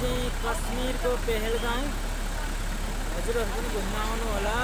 चाहिँ कश्मीरको पेहेलगाउँ हजुरहरू पनि घुम्न आउनु होला